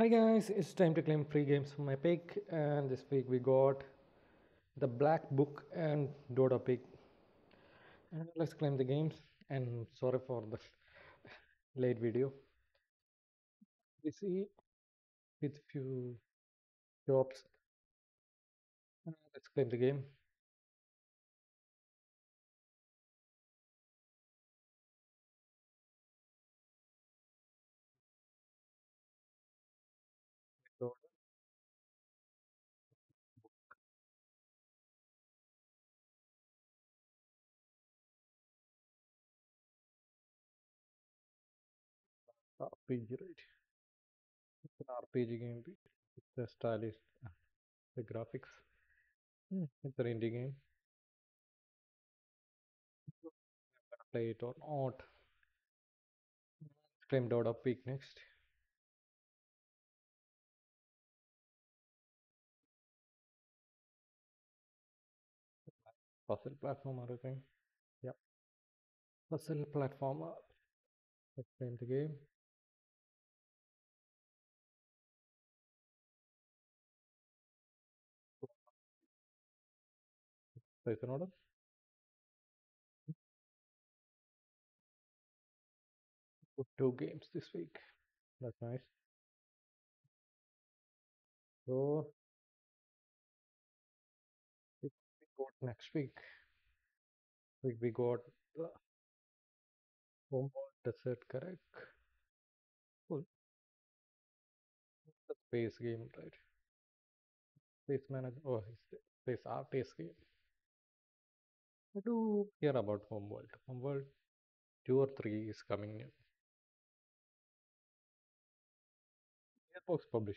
Hi guys, it's time to claim free games from Epic, and this week we got the Black Book and Dodo Peak. And let's claim the games. And sorry for the late video. Busy with few jobs. Uh, Let's claim the game. RPG, right? It's an RPG game. The stylish, uh, the graphics. It's an indie game. Play it or not. Let's claim Dodo Peak next. Puzzle platformer, I think. Yeah. Puzzle platformer. Let's the game. An order. Put two games this week. That's nice. So we got next week. We, got the Homeworld Desert, correct? Cool. The space game, right? Space manager. Oh, the space artist game. I do hear about Homeworld. Homeworld two or three is coming new. Gearbox it.